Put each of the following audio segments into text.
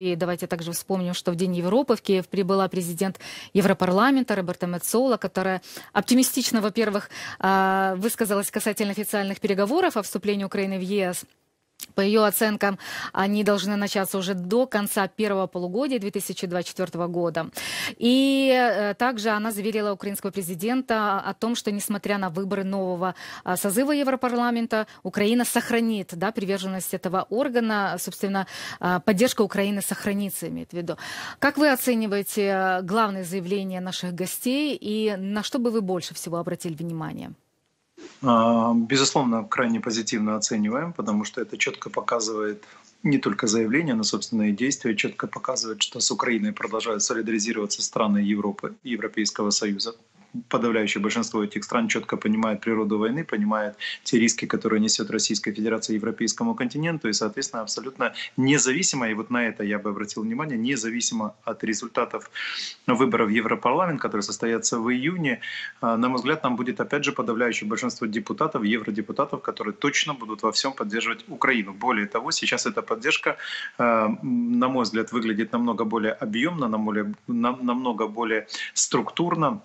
И давайте также вспомним, что в День Европы в Киев прибыла президент Европарламента Роберта Мецола, которая оптимистично, во-первых, а, высказалась касательно официальных переговоров о вступлении Украины в ЕС. По ее оценкам, они должны начаться уже до конца первого полугодия 2024 года. И э, также она заверила украинского президента о том, что несмотря на выборы нового а, созыва Европарламента, Украина сохранит да, приверженность этого органа. Собственно, а, поддержка Украины сохранится, имеет в виду. Как вы оцениваете э, главные заявления наших гостей и на что бы вы больше всего обратили внимание? А, безусловно, крайне позитивно оцениваем, потому что это четко показывает не только заявления, но, собственно, и действия, четко показывает, что с Украиной продолжают солидаризироваться страны Европы и Европейского Союза подавляющее большинство этих стран четко понимает природу войны, понимает те риски, которые несет Российская Федерация европейскому континенту, и, соответственно, абсолютно независимо, и вот на это я бы обратил внимание, независимо от результатов выборов в Европарламент, которые состоятся в июне, а, на мой взгляд, там будет, опять же, подавляющее большинство депутатов, евродепутатов, которые точно будут во всем поддерживать Украину. Более того, сейчас эта поддержка, а, на мой взгляд, выглядит намного более объемно, намного более структурно,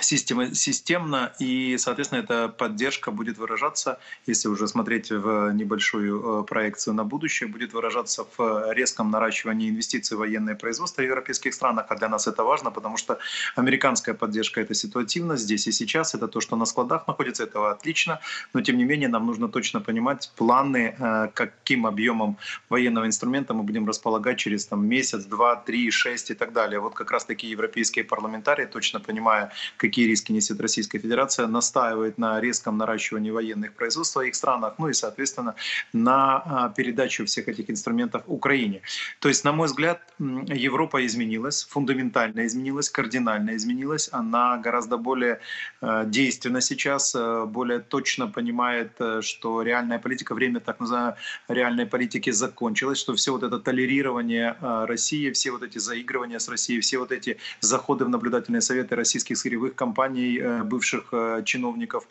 системно, и, соответственно, эта поддержка будет выражаться, если уже смотреть в небольшую э, проекцию на будущее, будет выражаться в резком наращивании инвестиций в военное производство в европейских странах, а для нас это важно, потому что американская поддержка — это ситуативно, здесь и сейчас, это то, что на складах находится, это отлично, но тем не менее нам нужно точно понимать планы, э, каким объемом военного инструмента мы будем располагать через там, месяц, два, три, шесть и так далее. Вот как раз такие европейские парламентарии, точно понимая, какие риски несет Российская Федерация, настаивает на резком наращивании военных производств в своих странах, ну и, соответственно, на а, передачу всех этих инструментов Украине. То есть, на мой взгляд, Европа изменилась, фундаментально изменилась, кардинально изменилась. Она гораздо более а, действенна сейчас, а, более точно понимает, что реальная политика, время так называемой реальной политики закончилось, что все вот это толерирование России, все вот эти заигрывания с Россией, все вот эти заходы в наблюдательные советы российских сырьевых компаний, э, бывших э, чиновников,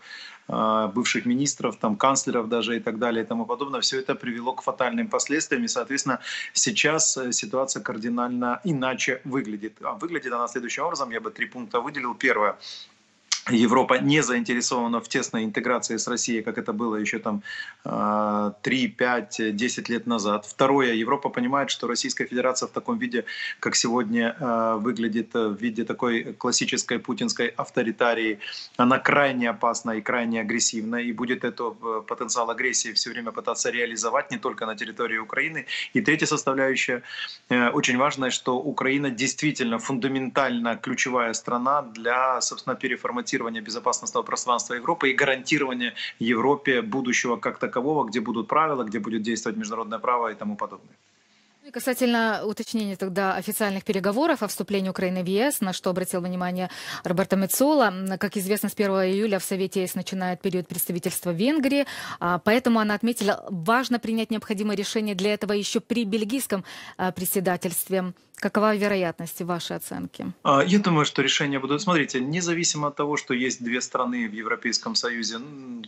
э, бывших министров, там, канцлеров даже и так далее и тому подобное. Все это привело к фатальным последствиям. И, соответственно, сейчас ситуация кардинально иначе выглядит. А выглядит она следующим образом. Я бы три пункта выделил. Первое. Европа не заинтересована в тесной интеграции с Россией, как это было еще там 3, 5, 10 лет назад. Второе, Европа понимает, что Российская Федерация в таком виде, как сегодня э, выглядит э, в виде такой классической путинской авторитарии, она крайне опасна и крайне агрессивна, и будет этот э, потенциал агрессии все время пытаться реализовать не только на территории Украины. И третья составляющая, очень важная, что Украина действительно фундаментально ключевая страна для, собственно, переформатирования гарантирования безопасностного пространства Европы и гарантирования Европе будущего как такового, где будут правила, где будет действовать международное право и тому подобное. Ну касательно уточнения тогда официальных переговоров о вступлении Украины в ЕС, на что обратил внимание Роберто Мецола. Как известно, с 1 июля в Совете ЕС начинает период представительства Венгрии, а, поэтому она отметила, важно принять необходимое решение для этого еще при бельгийском а, председательстве. Какова вероятность вашей оценки? А, я думаю, что решения будут. Смотрите, независимо от того, что есть две страны в Европейском Союзе,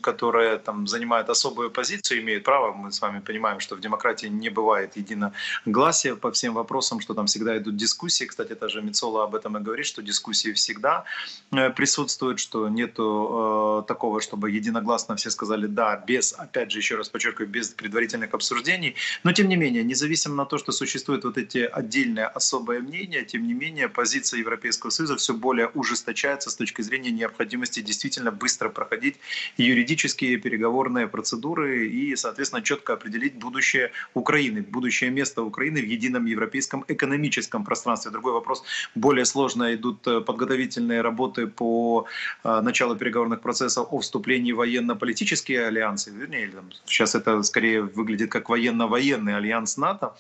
которые там занимают особую позицию, имеют право, мы с вами понимаем, что в демократии не бывает единогласия по всем вопросам, что там всегда идут дискуссии. Кстати, та же Мицола об этом и говорит, что дискуссии всегда э, присутствуют, что нету э, такого, чтобы единогласно все сказали «да», без, опять же, еще раз подчеркиваю, без предварительных обсуждений. Но, тем не менее, независимо на то, что существуют вот эти отдельные особое мнение, тем не менее позиция Европейского Союза все более ужесточается с точки зрения необходимости действительно быстро проходить юридические переговорные процедуры и, соответственно, четко определить будущее Украины, будущее место Украины в едином европейском экономическом пространстве. Другой вопрос, более сложно идут э, подготовительные работы по э, началу переговорных процессов о вступлении в военно-политические альянсы, вернее, сейчас это скорее выглядит как военно-военный альянс НАТО,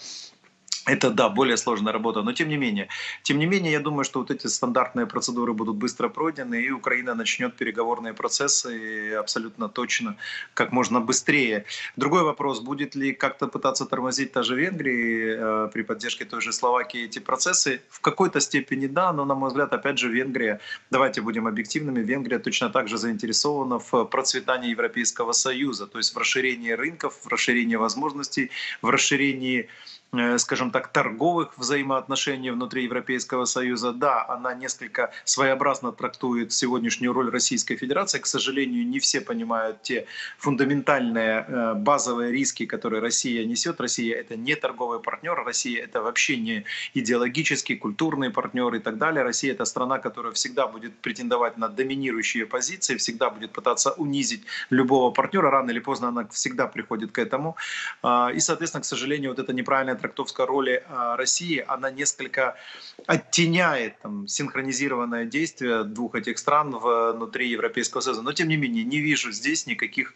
это, да, более сложная работа, но тем не менее. Тем не менее, я думаю, что вот эти стандартные процедуры будут быстро пройдены, и Украина начнет переговорные процессы абсолютно точно, как можно быстрее. Другой вопрос, будет ли как-то пытаться тормозить та же Венгрия э, при поддержке той же Словакии эти процессы? В какой-то степени да, но, на мой взгляд, опять же, Венгрия, давайте будем объективными, Венгрия точно так же заинтересована в процветании Европейского Союза, то есть в расширении рынков, в расширении возможностей, в расширении скажем так, торговых взаимоотношений внутри Европейского Союза. Да, она несколько своеобразно трактует сегодняшнюю роль Российской Федерации. К сожалению, не все понимают те фундаментальные э, базовые риски, которые Россия несет. Россия — это не торговый партнер, Россия — это вообще не идеологический, культурный партнер и так далее. Россия — это страна, которая всегда будет претендовать на доминирующие позиции, всегда будет пытаться унизить любого партнера. Рано или поздно она всегда приходит к этому. А, и, соответственно, к сожалению, вот эта неправильная трактовка роли а, России, она несколько оттеняет там, синхронизированное действие двух этих стран внутри Европейского Союза. Но, тем не менее, не вижу здесь никаких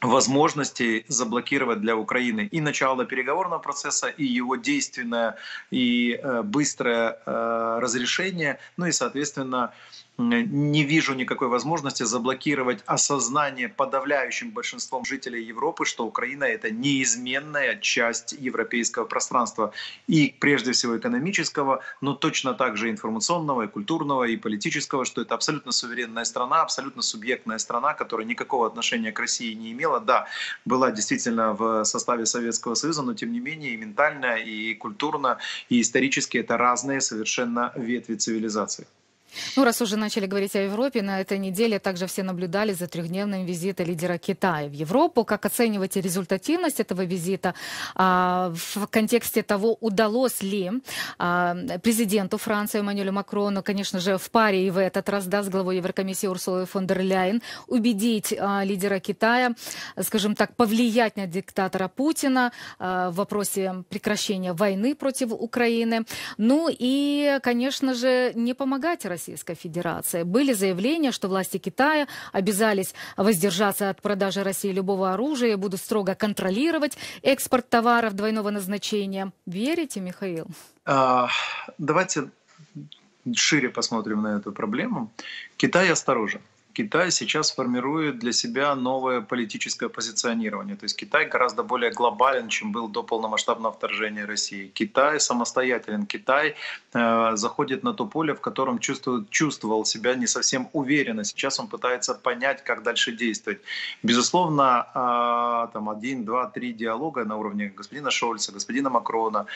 возможностей заблокировать для Украины и начало переговорного процесса, и его действенное и э, быстрое э, разрешение, ну и, соответственно, не вижу никакой возможности заблокировать осознание подавляющим большинством жителей Европы, что Украина это неизменная часть европейского пространства и прежде всего экономического, но точно так же информационного, и культурного, и политического, что это абсолютно суверенная страна, абсолютно субъектная страна, которая никакого отношения к России не имела. Да, была действительно в составе Советского Союза, но тем не менее и ментально, и культурно, и исторически это разные совершенно ветви цивилизации. Ну, раз уже начали говорить о Европе, на этой неделе также все наблюдали за трехдневным визитом лидера Китая в Европу. Как оцениваете результативность этого визита а, в контексте того, удалось ли а, президенту Франции Эммануэлю Макрону, конечно же, в паре и в этот раз, да, с главой Еврокомиссии Урсулой фон дер Ляйен, убедить а, лидера Китая, скажем так, повлиять на диктатора Путина а, в вопросе прекращения войны против Украины. Ну и, конечно же, не помогать России Российской Федерации. Были заявления, что власти Китая обязались воздержаться от продажи России любого оружия, будут строго контролировать экспорт товаров двойного назначения. Верите, Михаил? А, давайте шире посмотрим на эту проблему. Китай осторожен. Китай сейчас формирует для себя новое политическое позиционирование. То есть Китай гораздо более глобален, чем был до полномасштабного вторжения России. Китай самостоятелен. Китай э, заходит на то поле, в котором чувствует, чувствовал себя не совсем уверенно. Сейчас он пытается понять, как дальше действовать. Безусловно, э, там один, два, три диалога на уровне господина Шольца, господина Макрона,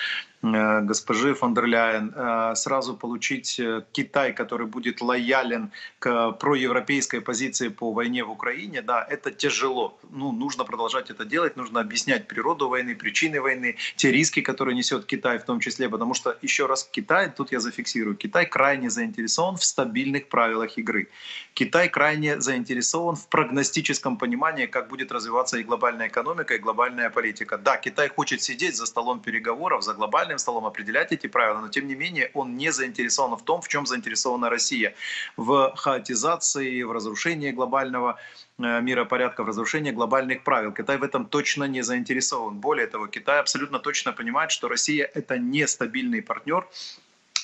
э, госпожи фон дер Ляйен, э, сразу получить э, Китай, который будет лоялен к проевропейскому российской позиции по войне в Украине, да, это тяжело. Ну, нужно продолжать это делать, нужно объяснять природу войны, причины войны, те риски, которые несет Китай в том числе, потому что, еще раз, Китай, тут я зафиксирую, Китай крайне заинтересован в стабильных правилах игры. Китай крайне заинтересован в прогностическом понимании, как будет развиваться и глобальная экономика, и глобальная политика. Да, Китай хочет сидеть за столом переговоров, за глобальным столом, определять эти правила, но тем не менее он не заинтересован в том, в чем заинтересована Россия. В хаотизации, в разрушении глобального э, миропорядка, в разрушении глобальных правил. Китай в этом точно не заинтересован. Более того, Китай абсолютно точно понимает, что Россия это нестабильный партнер,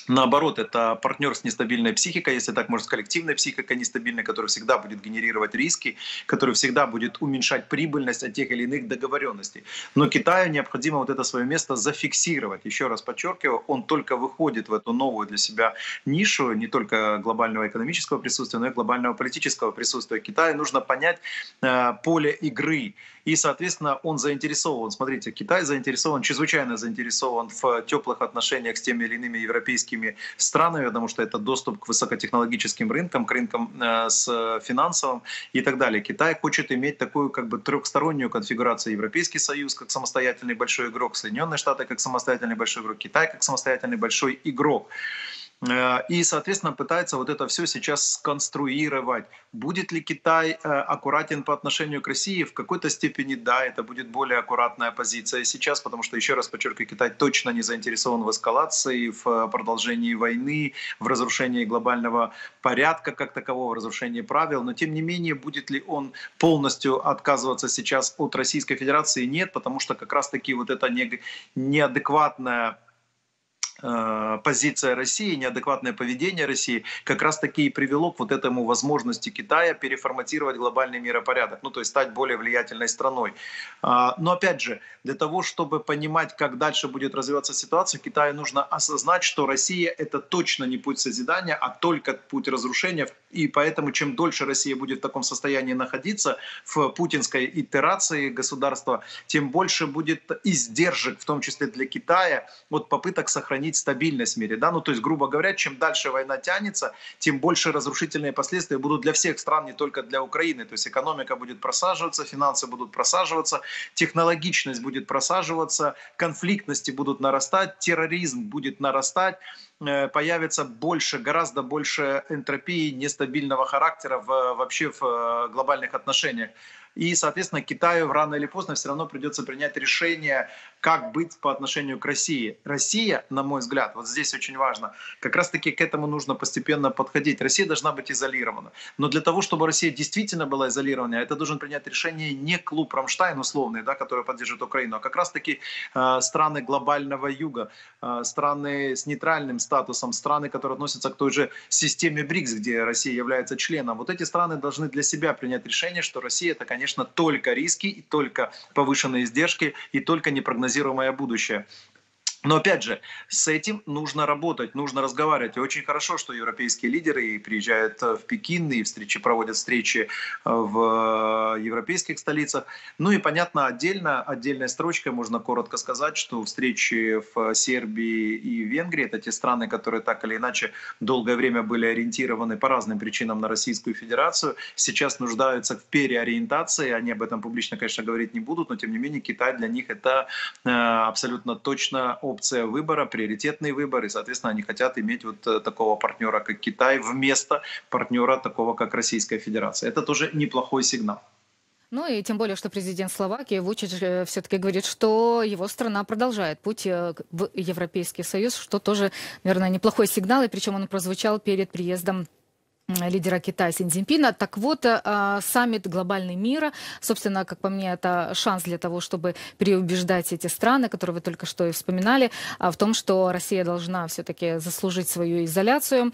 Наоборот, это партнер с нестабильной психикой, если так можно сказать, коллективная психика нестабильная, которая всегда будет генерировать риски, которая всегда будет уменьшать прибыльность от тех или иных договоренностей. Но Китаю необходимо вот это свое место зафиксировать. Еще раз подчеркиваю, он только выходит в эту новую для себя нишу, не только глобального экономического присутствия, но и глобального политического присутствия. Китаю нужно понять э, поле игры. И, соответственно, он заинтересован. Смотрите, Китай заинтересован, чрезвычайно заинтересован в теплых отношениях с теми или иными европейскими странами, потому что это доступ к высокотехнологическим рынкам, к рынкам э, с финансовым и так далее. Китай хочет иметь такую как бы трехстороннюю конфигурацию. Европейский Союз как самостоятельный большой игрок, Соединенные Штаты как самостоятельный большой игрок, Китай как самостоятельный большой игрок. Э, и, соответственно, пытается вот это все сейчас сконструировать. Будет ли Китай э, аккуратен по отношению к России? В какой-то степени да, это будет более аккуратная позиция сейчас, потому что, еще раз подчеркиваю, Китай точно не заинтересован в эскалации, в э, продолжении войны, в разрушении глобального порядка как такового, в разрушении правил. Но, тем не менее, будет ли он полностью отказываться сейчас от Российской Федерации? Нет, потому что как раз-таки вот это неадекватная позиция России, неадекватное поведение России как раз таки и привело к вот этому возможности Китая переформатировать глобальный миропорядок, ну то есть стать более влиятельной страной. А, но опять же, для того, чтобы понимать, как дальше будет развиваться ситуация, Китаю нужно осознать, что Россия это точно не путь созидания, а только путь разрушения И поэтому чем дольше Россия будет в таком состоянии находиться, в путинской итерации государства, тем больше будет издержек, в том числе для Китая, от попыток сохранить стабильность в мире. Да? Ну, то есть, грубо говоря, чем дальше война тянется, тем больше разрушительные последствия будут для всех стран, не только для Украины. То есть экономика будет просаживаться, финансы будут просаживаться, технологичность будет просаживаться, конфликтности будут нарастать, терроризм будет нарастать, э, появится больше, гораздо больше энтропии, нестабильного характера в, вообще в э, глобальных отношениях. И, соответственно, Китаю рано или поздно все равно придется принять решение, как быть по отношению к России. Россия, на мой взгляд, вот здесь очень важно, как раз-таки к этому нужно постепенно подходить. Россия должна быть изолирована. Но для того, чтобы Россия действительно была изолирована, это должен принять решение не клуб Рамштайн условный, да, который поддерживает Украину, а как раз-таки э, страны глобального юга, э, страны с нейтральным статусом, страны, которые относятся к той же системе БРИКС, где Россия является членом. Вот эти страны должны для себя принять решение, что Россия это, конечно, только риски, и только повышенные издержки, и только непрогнозируемые прогнозируемое будущее. Но опять же, с этим нужно работать, нужно разговаривать. И очень хорошо, что европейские лидеры приезжают в Пекин и встречи, проводят встречи э, в европейских столицах. Ну и понятно, отдельно, отдельной строчкой можно коротко сказать, что встречи в Сербии и Венгрии, это те страны, которые так или иначе долгое время были ориентированы по разным причинам на Российскую Федерацию, сейчас нуждаются в переориентации. Они об этом публично, конечно, говорить не будут, но тем не менее Китай для них это э, абсолютно точно опция выбора, приоритетный выбор, и, соответственно, они хотят иметь вот э, такого партнера, как Китай, вместо партнера такого, как Российская Федерация. Это тоже неплохой сигнал. Ну и тем более, что президент Словакии Вучич э, все-таки говорит, что его страна продолжает путь э, в Европейский Союз, что тоже, наверное, неплохой сигнал, и причем он прозвучал перед приездом лидера Китая Синьцзинпина. Так вот, э, саммит глобальный мира, собственно, как по мне, это шанс для того, чтобы переубеждать эти страны, которые вы только что и вспоминали, а, в том, что Россия должна все-таки заслужить свою изоляцию.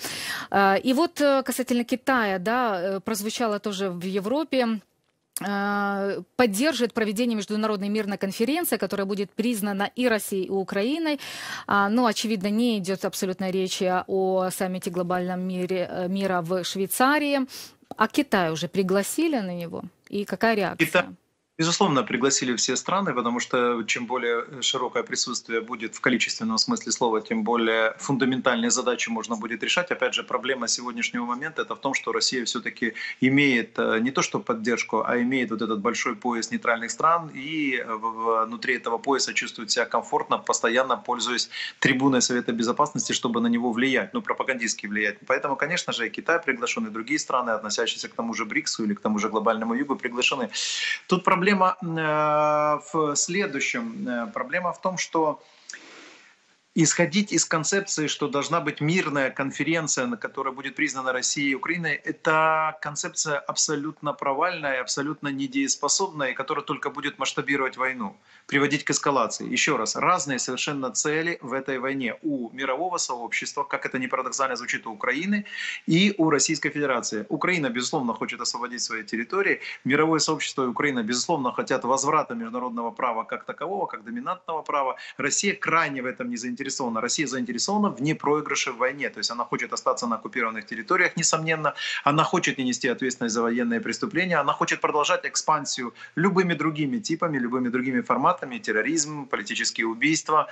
Э, и вот э, касательно Китая, да, прозвучало тоже в Европе Э, поддерживает проведение международной мирной конференции, которая будет признана и Россией, и Украиной. А, но, очевидно, не идет абсолютно речи о саммите глобальном мире, э, мира в Швейцарии. А Китай уже пригласили на него? И какая реакция? Китай, Безусловно, пригласили все страны, потому что чем более широкое присутствие будет в количественном смысле слова, тем более фундаментальные задачи можно будет решать. Опять же, проблема сегодняшнего момента это в том, что Россия все-таки имеет э, не то что поддержку, а имеет вот этот большой пояс нейтральных стран и внутри этого пояса чувствует себя комфортно, постоянно пользуясь трибуной Совета Безопасности, чтобы на него влиять, ну, пропагандистски влиять. Поэтому, конечно же, и Китай приглашен, и другие страны, относящиеся к тому же БРИКСу или к тому же глобальному югу, приглашены. Тут проблема проблема э, в следующем. Э, проблема в том, что исходить из концепции, что должна быть мирная конференция, на которой будет признана Россия и Украина, это концепция абсолютно провальная, абсолютно недееспособная, которая только будет масштабировать войну, приводить к эскалации. Еще раз, разные совершенно цели в этой войне у мирового сообщества, как это не парадоксально звучит, у Украины и у Российской Федерации. Украина, безусловно, хочет освободить свои территории, мировое сообщество и Украина, безусловно, хотят возврата международного права как такового, как доминантного права. Россия крайне в этом не заинтересована заинтересована, Россия заинтересована в непроигрыше в войне. То есть она хочет остаться на оккупированных территориях, несомненно. Она хочет не нести ответственность за военные преступления. Она хочет продолжать экспансию любыми другими типами, любыми другими форматами. Терроризм, политические убийства,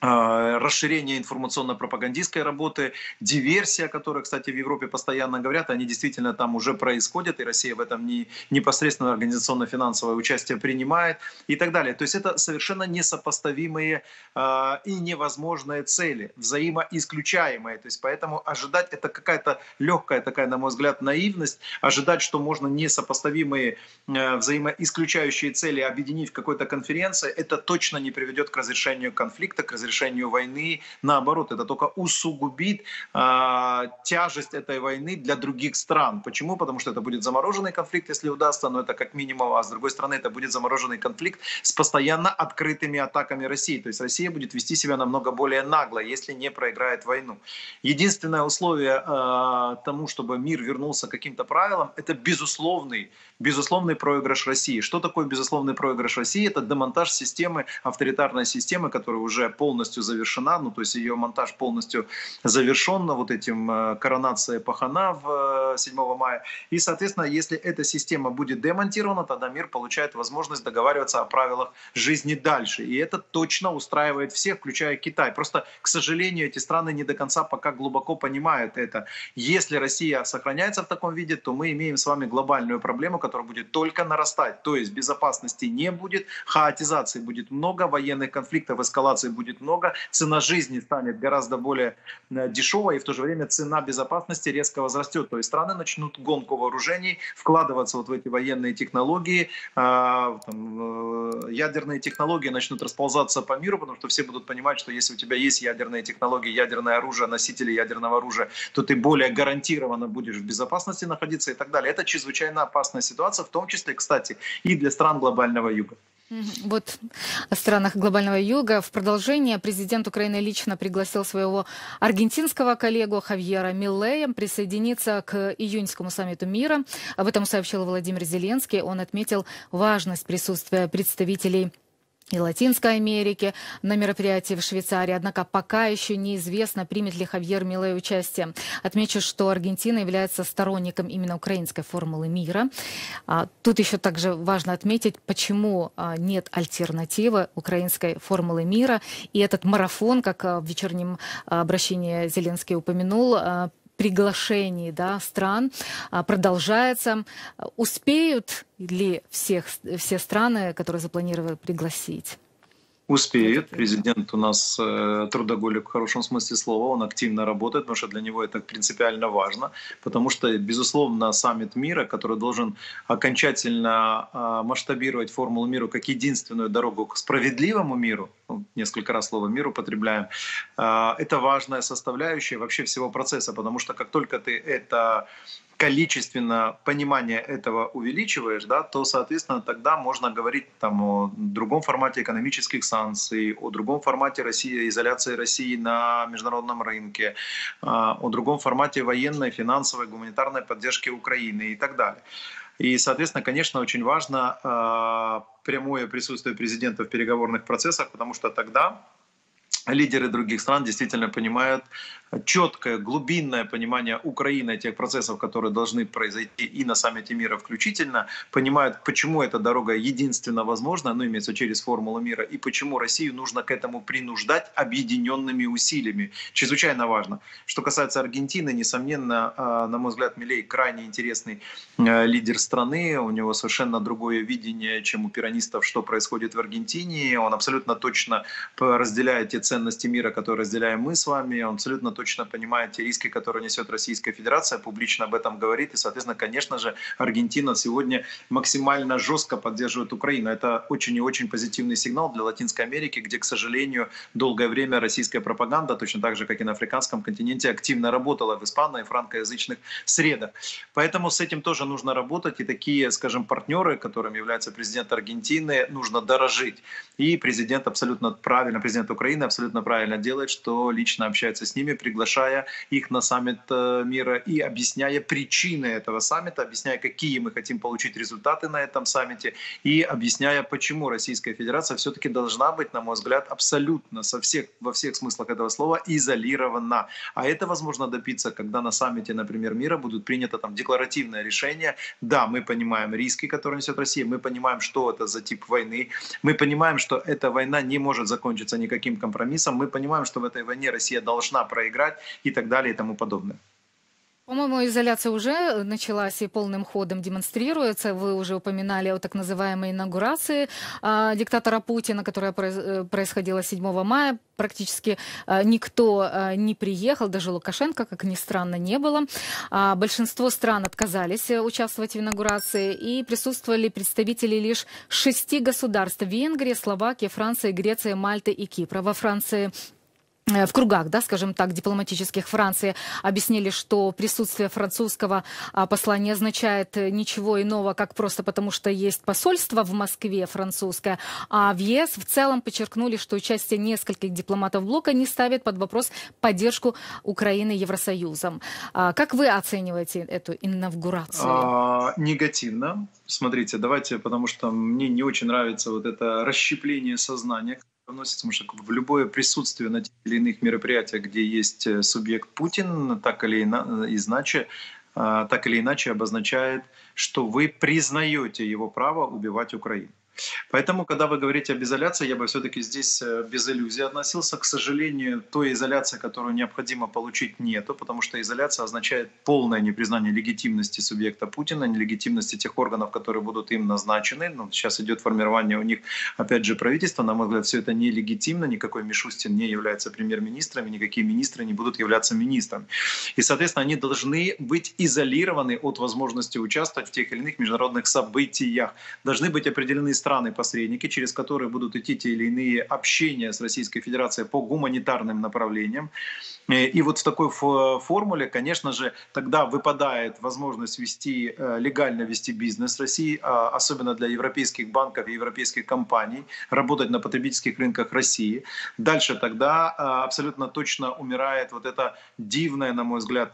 расширение информационно-пропагандистской работы, диверсия, о которой, кстати, в Европе постоянно говорят, они действительно там уже происходят, и Россия в этом не, непосредственно организационно-финансовое участие принимает и так далее. То есть это совершенно несопоставимые э, и невозможные цели, взаимоисключаемые. То есть поэтому ожидать, это какая-то легкая такая, на мой взгляд, наивность, ожидать, что можно несопоставимые э, взаимоисключающие цели объединить в какой-то конференции, это точно не приведет к разрешению конфликта, к разрешению разрешению войны. Наоборот, это только усугубит э, тяжесть этой войны для других стран. Почему? Потому что это будет замороженный конфликт, если удастся, но это как минимум, а с другой стороны это будет замороженный конфликт с постоянно открытыми атаками России. То есть Россия будет вести себя намного более нагло, если не проиграет войну. Единственное условие э, тому, чтобы мир вернулся к каким-то правилам, это безусловный, безусловный проигрыш России. Что такое безусловный проигрыш России? Это демонтаж системы, авторитарной системы, которая уже полностью полностью завершена, ну то есть ее монтаж полностью завершен, вот этим э, коронация Пахана в 7 э, мая. И, соответственно, если эта система будет демонтирована, тогда мир получает возможность договариваться о правилах жизни дальше. И это точно устраивает всех, включая Китай. Просто, к сожалению, эти страны не до конца пока глубоко понимают это. Если Россия сохраняется в таком виде, то мы имеем с вами глобальную проблему, которая будет только нарастать. То есть безопасности не будет, хаотизации будет много, военных конфликтов, эскалации будет много, цена жизни станет гораздо более э, дешевой, и в то же время цена безопасности резко возрастет. То есть страны начнут гонку вооружений, вкладываться вот в эти военные технологии, а, там, э, ядерные технологии начнут расползаться по миру, потому что все будут понимать, что если у тебя есть ядерные технологии, ядерное оружие, носители ядерного оружия, то ты более гарантированно будешь в безопасности находиться и так далее. Это чрезвычайно опасная ситуация, в том числе, кстати, и для стран глобального юга. Вот о странах глобального юга. В продолжение президент Украины лично пригласил своего аргентинского коллегу Хавьера Миллея присоединиться к июньскому саммиту мира. Об этом сообщил Владимир Зеленский. Он отметил важность присутствия представителей и Латинской Америки на мероприятии в Швейцарии. Однако пока еще неизвестно, примет ли Хавьер Милей участие. Отмечу, что Аргентина является сторонником именно украинской формулы мира. А, тут еще также важно отметить, почему а, нет альтернативы украинской формулы мира. И этот марафон, как а, в вечернем обращении Зеленский упомянул, приглашений да, стран продолжается. Успеют ли всех, все страны, которые запланировали пригласить? Успеет. Президент у нас э, трудоголик в хорошем смысле слова. Он активно работает, потому что для него это принципиально важно. Потому что, безусловно, саммит мира, который должен окончательно э, масштабировать формулу мира как единственную дорогу к справедливому миру, ну, несколько раз слово «мир» употребляем, э, это важная составляющая вообще всего процесса. Потому что как только ты это количественно понимание этого увеличиваешь, да, то, соответственно, тогда можно говорить там, о другом формате экономических санкций, о другом формате России, изоляции России на международном рынке, а, о другом формате военной, финансовой, гуманитарной поддержки Украины и так далее. И, соответственно, конечно, очень важно э, прямое присутствие президента в переговорных процессах, потому что тогда лидеры других стран действительно понимают четкое, глубинное понимание Украины тех процессов, которые должны произойти и на саммите мира включительно, понимают, почему эта дорога единственно возможна, ну, имеется через формулу мира, и почему Россию нужно к этому принуждать объединенными усилиями. Чрезвычайно важно. Что касается Аргентины, несомненно, а, на мой взгляд, Милей крайне интересный а, лидер страны, у него совершенно другое видение, чем у пиранистов, что происходит в Аргентине, он абсолютно точно разделяет те ценности мира, которые разделяем мы с вами, он абсолютно точно понимает те риски, которые несет Российская Федерация, публично об этом говорит. И, соответственно, конечно же, Аргентина сегодня максимально жестко поддерживает Украину. Это очень и очень позитивный сигнал для Латинской Америки, где, к сожалению, долгое время российская пропаганда, точно так же, как и на африканском континенте, активно работала в испано- и франкоязычных средах. Поэтому с этим тоже нужно работать. И такие, скажем, партнеры, которым является президент Аргентины, нужно дорожить. И президент абсолютно правильно, президент Украины абсолютно правильно делает, что лично общается с ними, приглашая их на саммит э, мира и объясняя причины этого саммита, объясняя, какие мы хотим получить результаты на этом саммите и объясняя, почему Российская Федерация все-таки должна быть, на мой взгляд, абсолютно со всех, во всех смыслах этого слова изолирована. А это возможно добиться, когда на саммите, например, мира будут принято там декларативное решение. Да, мы понимаем риски, которые несет Россия, мы понимаем, что это за тип войны, мы понимаем, что эта война не может закончиться никаким компромиссом, мы понимаем, что в этой войне Россия должна проиграть играть и так далее и тому подобное. По-моему, изоляция уже началась и полным ходом демонстрируется. Вы уже упоминали о так называемой инаугурации э, диктатора Путина, которая э, происходила 7 мая. Практически э, никто э, не приехал, даже Лукашенко, как ни странно, не было. А большинство стран отказались участвовать в инаугурации и присутствовали представители лишь шести государств. Венгрия, Словакия, Франция, Греция, Мальта и Кипр. Во Франции Э, в кругах, да, скажем так, дипломатических Франции объяснили, что присутствие французского а, посла не означает э, ничего иного, как просто потому, что есть посольство в Москве французское, а в ЕС в целом подчеркнули, что участие нескольких дипломатов блока не ставит под вопрос поддержку Украины Евросоюзом. А, как вы оцениваете эту инаугурацию? А, негативно. Смотрите, давайте, потому что мне не очень нравится вот это расщепление сознания, вносится, потому что в любое присутствие на тех или иных мероприятиях, где есть э, субъект Путин, так или иначе, а, так или иначе обозначает, что вы признаете его право убивать Украину. Поэтому, когда вы говорите об изоляции, я бы все-таки здесь э, без иллюзий относился. К сожалению, той изоляции, которую необходимо получить, нету, потому что изоляция означает полное непризнание легитимности субъекта Путина, нелегитимности тех органов, которые будут им назначены. Ну, сейчас идет формирование у них, опять же, правительства. На мой взгляд, все это нелегитимно. Никакой Мишустин не является премьер-министром, и никакие министры не будут являться министрами. И, соответственно, они должны быть изолированы от возможности участвовать в тех или иных международных событиях. Должны быть определены страны-посредники, через которые будут идти те или иные общения с Российской Федерацией по гуманитарным направлениям. Э, и вот в такой формуле, конечно же, тогда выпадает возможность вести, э, легально вести бизнес России, а, особенно для европейских банков и европейских компаний, работать на потребительских рынках России. Дальше тогда а, абсолютно точно умирает вот это дивное, на мой взгляд,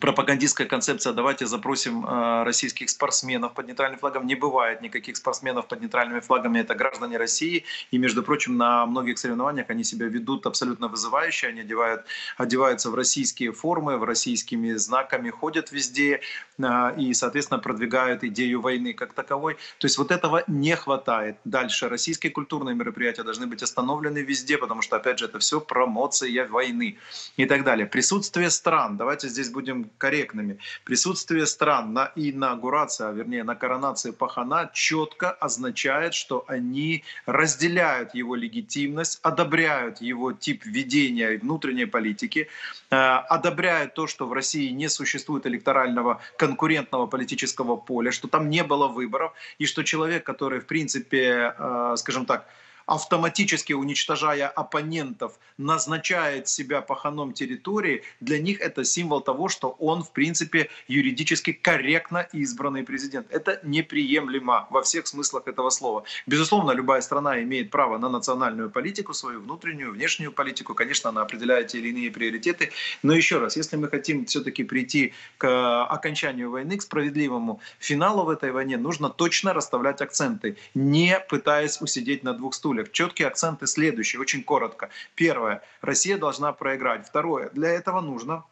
пропагандистская концепция «давайте запросим э, российских спортсменов под нейтральным флагом». Не бывает никаких спортсменов под нейтральными флагами, это граждане России. И, между прочим, на многих соревнованиях они себя ведут абсолютно вызывающе, они одевают, одеваются в российские формы, в российскими знаками, ходят везде э, и, соответственно, продвигают идею войны как таковой. То есть вот этого не хватает. Дальше российские культурные мероприятия должны быть остановлены везде, потому что, опять же, это все промоция войны и так далее. Присутствие стран. Давайте здесь будем корректными. Присутствие стран на инаугурации, а вернее на коронации Пахана четко означает, что они разделяют его легитимность, одобряют его тип ведения внутренней политики, э, одобряют то, что в России не существует электорального конкурентного политического поля, что там не было выборов, и что человек, который в принципе, э, скажем так, автоматически уничтожая оппонентов, назначает себя паханом территории, для них это символ того, что он, в принципе, юридически корректно избранный президент. Это неприемлемо во всех смыслах этого слова. Безусловно, любая страна имеет право на национальную политику, свою внутреннюю, внешнюю политику. Конечно, она определяет те или иные приоритеты. Но еще раз, если мы хотим все-таки прийти к окончанию войны, к справедливому финалу в этой войне, нужно точно расставлять акценты, не пытаясь усидеть на двух стульях ролях. Четкие акценты следующие, очень коротко. Первое. Россия должна проиграть. Второе. Для этого нужно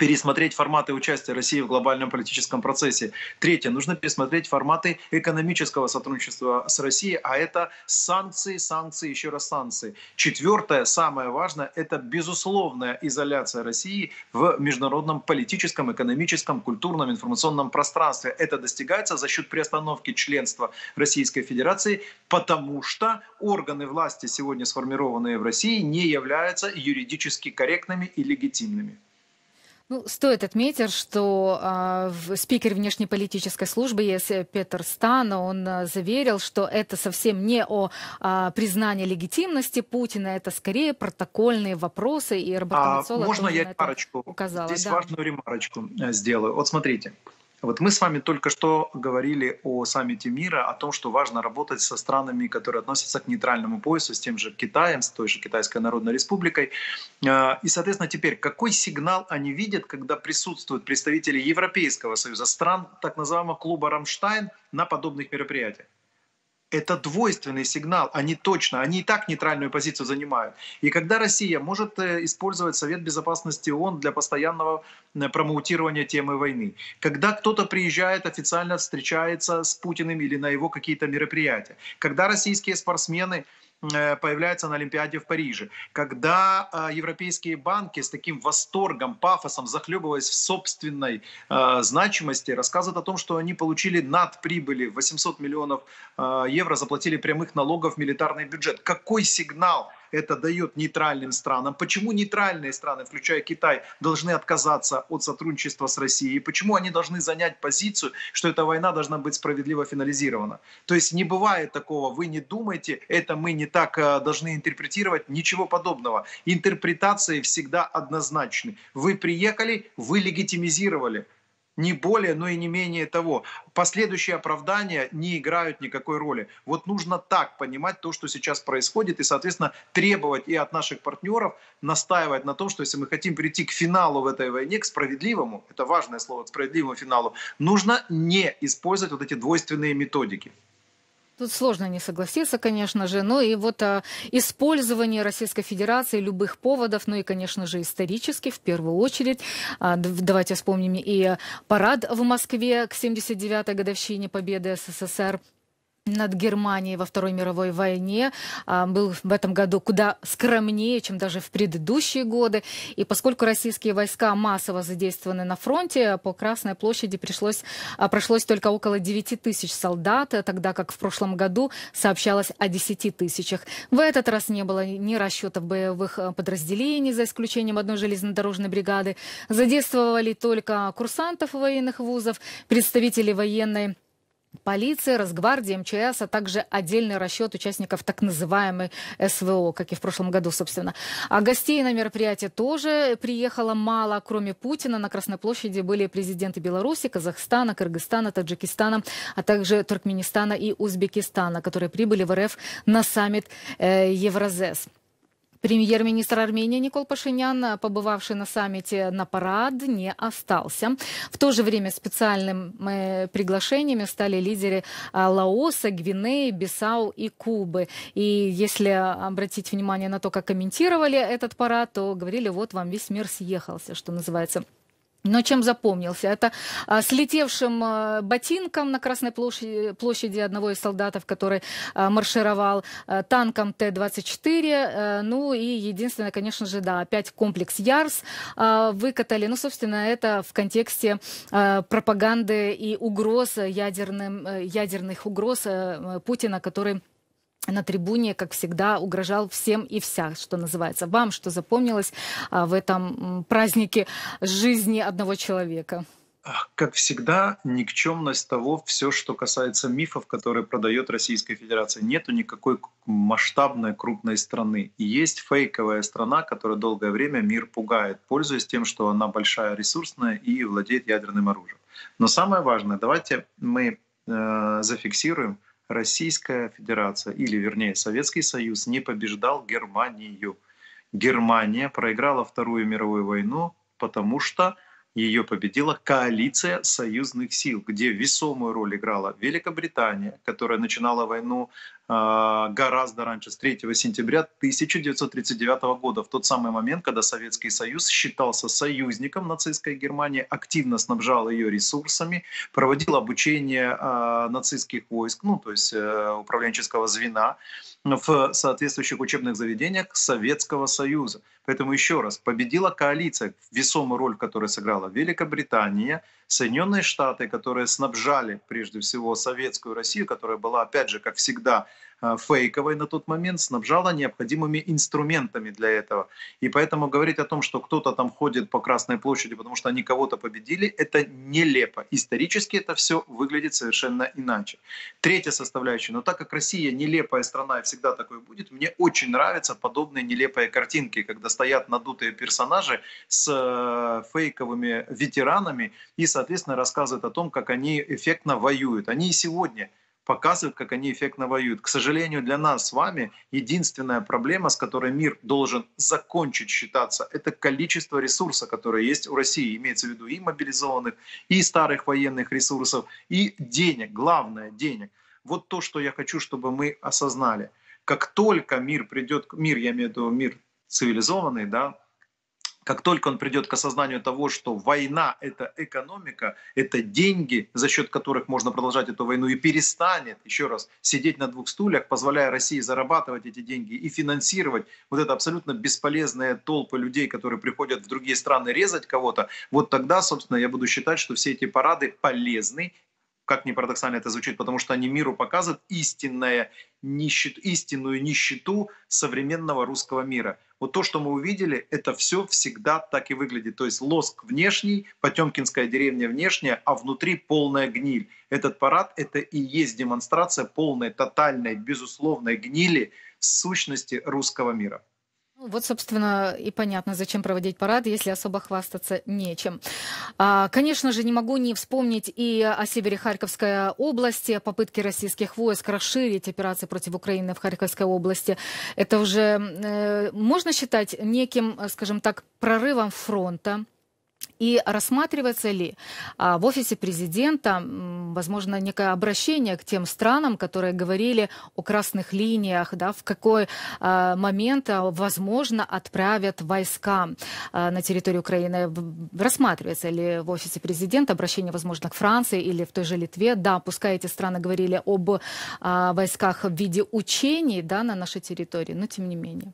пересмотреть форматы участия России в глобальном политическом процессе. Третье, нужно пересмотреть форматы экономического сотрудничества с Россией, а это санкции, санкции, еще раз санкции. Четвертое, самое важное, это безусловная изоляция России в международном политическом, экономическом, культурном, информационном пространстве. Это достигается за счет приостановки членства Российской Федерации, потому что органы власти, сегодня сформированные в России, не являются юридически корректными и легитимными. Ну, стоит отметить, что э, спикер внешнеполитической службы ЕС Петр Стан, он э, заверил, что это совсем не о э, признании легитимности Путина, это скорее протокольные вопросы, и Роберт а, Можно я парочку, указала, здесь да. важную ремарочку э, сделаю. Вот смотрите, вот мы с вами только что говорили о саммите мира, о том, что важно работать со странами, которые относятся к нейтральному поясу, с тем же Китаем, с той же Китайской Народной Республикой. А, и, соответственно, теперь, какой сигнал они видят, когда присутствуют представители Европейского Союза, стран так называемого клуба «Рамштайн» на подобных мероприятиях? Это двойственный сигнал. Они точно, они и так нейтральную позицию занимают. И когда Россия может э, использовать Совет Безопасности ООН для постоянного э, промоутирования темы войны, когда кто-то приезжает официально встречается с Путиным или на его какие-то мероприятия, когда российские спортсмены появляется на Олимпиаде в Париже. Когда э, европейские банки с таким восторгом, пафосом, захлебываясь в собственной э, значимости, рассказывают о том, что они получили надприбыли 800 миллионов э, евро, заплатили прямых налогов в милитарный бюджет. Какой сигнал это дает нейтральным странам. Почему нейтральные страны, включая Китай, должны отказаться от сотрудничества с Россией? Почему они должны занять позицию, что эта война должна быть справедливо финализирована? То есть не бывает такого, вы не думайте, это мы не так э, должны интерпретировать, ничего подобного. Интерпретации всегда однозначны. Вы приехали, вы легитимизировали не более, но и не менее того. Последующие оправдания не играют никакой роли. Вот нужно так понимать то, что сейчас происходит, и, соответственно, требовать и от наших партнеров настаивать на том, что если мы хотим прийти к финалу в этой войне, к справедливому, это важное слово, к справедливому финалу, нужно не использовать вот эти двойственные методики. Тут сложно не согласиться, конечно же. Ну и вот а, использование Российской Федерации любых поводов, ну и, конечно же, исторически, в первую очередь. А, давайте вспомним и парад в Москве к 79-й годовщине победы СССР над Германией во Второй мировой войне а, был в этом году куда скромнее, чем даже в предыдущие годы. И поскольку российские войска массово задействованы на фронте, по Красной площади пришлось, а, прошлось только около 9 тысяч солдат, тогда как в прошлом году сообщалось о 10 тысячах. В этот раз не было ни расчетов боевых подразделений, за исключением одной железнодорожной бригады. Задействовали только курсантов военных вузов, представителей военной Полиция, Росгвардия, МЧС, а также отдельный расчет участников так называемой СВО, как и в прошлом году, собственно. А гостей на мероприятие тоже приехало мало. Кроме Путина, на Красной площади были президенты Беларуси, Казахстана, Кыргызстана, Таджикистана, а также Туркменистана и Узбекистана, которые прибыли в РФ на саммит э, Евразес. Премьер-министр Армении Никол Пашинян, побывавший на саммите на парад, не остался. В то же время специальным э, приглашениями стали лидеры а, Лаоса, Гвинеи, Бисау и Кубы. И если обратить внимание на то, как комментировали этот парад, то говорили, вот вам весь мир съехался, что называется. Но чем запомнился? Это а, слетевшим а, ботинком на Красной площади, площади одного из солдатов, который а, маршировал, а, танком Т-24. А, ну и единственное, конечно же, да, опять комплекс Ярс а, выкатали. Ну, собственно, это в контексте а, пропаганды и угроз ядерным, э, ядерных угроз а, Путина, который на трибуне, как всегда, угрожал всем и вся, что называется. Вам что запомнилось а, в этом празднике жизни одного человека? Как всегда, никчемность того, все, что касается мифов, которые продает Российская Федерация. Нету никакой масштабной крупной страны. И есть фейковая страна, которая долгое время мир пугает, пользуясь тем, что она большая, ресурсная и владеет ядерным оружием. Но самое важное, давайте мы э, зафиксируем, Российская Федерация, или вернее Советский Союз, не побеждал Германию. Германия проиграла Вторую мировую войну, потому что ее победила коалиция союзных сил, где весомую роль играла Великобритания, которая начинала войну гораздо раньше, с 3 сентября 1939 года, в тот самый момент, когда Советский Союз считался союзником нацистской Германии, активно снабжал ее ресурсами, проводил обучение э, нацистских войск, ну то есть э, управленческого звена, в соответствующих учебных заведениях Советского Союза. Поэтому еще раз, победила коалиция, весомую роль которой сыграла Великобритания, Соединенные Штаты, которые снабжали прежде всего советскую Россию, которая была, опять же, как всегда, фейковой на тот момент, снабжала необходимыми инструментами для этого. И поэтому говорить о том, что кто-то там ходит по Красной площади, потому что они кого-то победили, это нелепо. Исторически это все выглядит совершенно иначе. Третья составляющая. Но так как Россия нелепая страна и всегда такой будет, мне очень нравятся подобные нелепые картинки, когда стоят надутые персонажи с э, фейковыми ветеранами и, соответственно, рассказывают о том, как они эффектно воюют. Они и сегодня показывают, как они эффектно воюют. К сожалению, для нас с вами единственная проблема, с которой мир должен закончить считаться, это количество ресурсов, которые есть у России. Имеется в виду и мобилизованных, и старых военных ресурсов, и денег, главное денег. Вот то, что я хочу, чтобы мы осознали. Как только мир придет, мир, я имею в виду мир цивилизованный, да, как только он придет к осознанию того, что война — это экономика, это деньги, за счет которых можно продолжать эту войну, и перестанет, еще раз, сидеть на двух стульях, позволяя России зарабатывать эти деньги и финансировать вот это абсолютно бесполезные толпы людей, которые приходят в другие страны резать кого-то, вот тогда, собственно, я буду считать, что все эти парады полезны как ни парадоксально это звучит, потому что они миру показывают истинное нищет, истинную нищету современного русского мира. Вот то, что мы увидели, это все всегда так и выглядит. То есть лоск внешний, Потемкинская деревня внешняя, а внутри полная гниль. Этот парад — это и есть демонстрация полной, тотальной, безусловной гнили сущности русского мира. Ну, вот, собственно, и понятно, зачем проводить парад, если особо хвастаться нечем. А, конечно же, не могу не вспомнить и о севере Харьковской области, о попытке российских войск расширить операции против Украины в Харьковской области. Это уже э, можно считать неким, скажем так, прорывом фронта И рассматривается ли а, в офисе президента, возможно, некое обращение к тем странам, которые говорили о красных линиях, да, в какой а, момент, а, возможно, отправят войска а, на территорию Украины? Рассматривается ли в офисе президента обращение, возможно, к Франции или в той же Литве? Да, пускай эти страны говорили об а, войсках в виде учений да, на нашей территории, но тем не менее.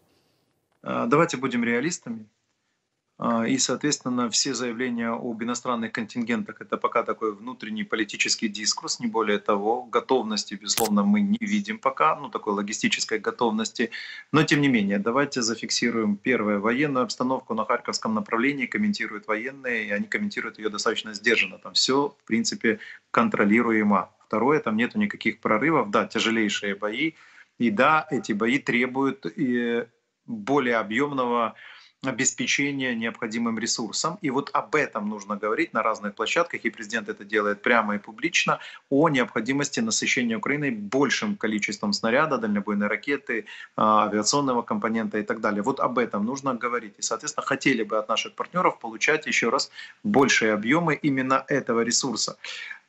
А, давайте будем реалистами. А, и, соответственно, все заявления об иностранных контингентах – это пока такой внутренний политический дискурс, не более того. Готовности, безусловно, мы не видим пока, ну, такой логистической готовности. Но, тем не менее, давайте зафиксируем первое. Военную обстановку на Харьковском направлении комментируют военные, и они комментируют ее достаточно сдержанно. Там все, в принципе, контролируемо. Второе, там нету никаких прорывов. Да, тяжелейшие бои. И да, эти бои требуют э, более объемного обеспечения необходимым ресурсом. И вот об этом нужно говорить на разных площадках, и президент это делает прямо и публично, о необходимости насыщения Украины большим количеством снаряда, дальнобойной ракеты, а, авиационного компонента и так далее. Вот об этом нужно говорить. И, соответственно, хотели бы от наших партнеров получать еще раз большие объемы именно этого ресурса.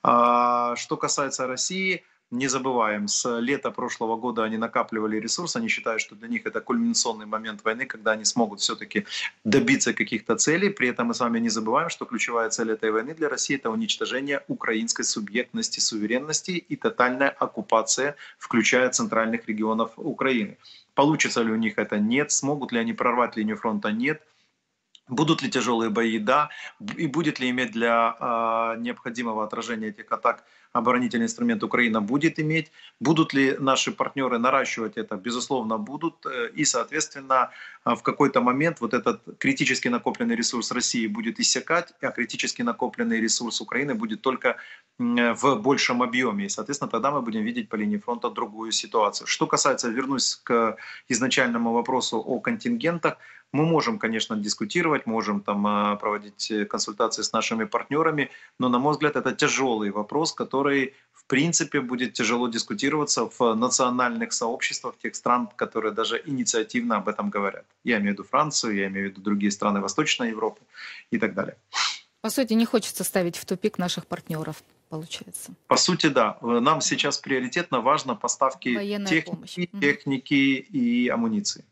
А, что касается России, не забываем, с лета прошлого года они накапливали ресурс, они считают, что для них это кульминационный момент войны, когда они смогут все-таки добиться каких-то целей. При этом мы с вами не забываем, что ключевая цель этой войны для России – это уничтожение украинской субъектности, суверенности и тотальная оккупация, включая центральных регионов Украины. Получится ли у них это? Нет. Смогут ли они прорвать линию фронта? Нет. Будут ли тяжелые бои? Да. И будет ли иметь для э, необходимого отражения этих атак оборонительный инструмент Украина будет иметь? Будут ли наши партнеры наращивать это? Безусловно, будут. Э, и, соответственно, э, в какой-то момент вот этот критически накопленный ресурс России будет иссякать, а критически накопленный ресурс Украины будет только в большем объеме. И, соответственно, тогда мы будем видеть по линии фронта другую ситуацию. Что касается, вернусь к изначальному вопросу о контингентах, мы можем, конечно, дискутировать, можем там проводить э, консультации с нашими партнерами, но, на мой взгляд, это тяжелый вопрос, который, в принципе, будет тяжело дискутироваться в национальных сообществах тех стран, которые даже инициативно об этом говорят. Я имею в виду Францию, я имею в виду другие страны Восточной Европы и так далее. По сути, не хочется ставить в тупик наших партнеров получается. По сути, да. Нам сейчас приоритетно важно поставки техники, техники и амуниции.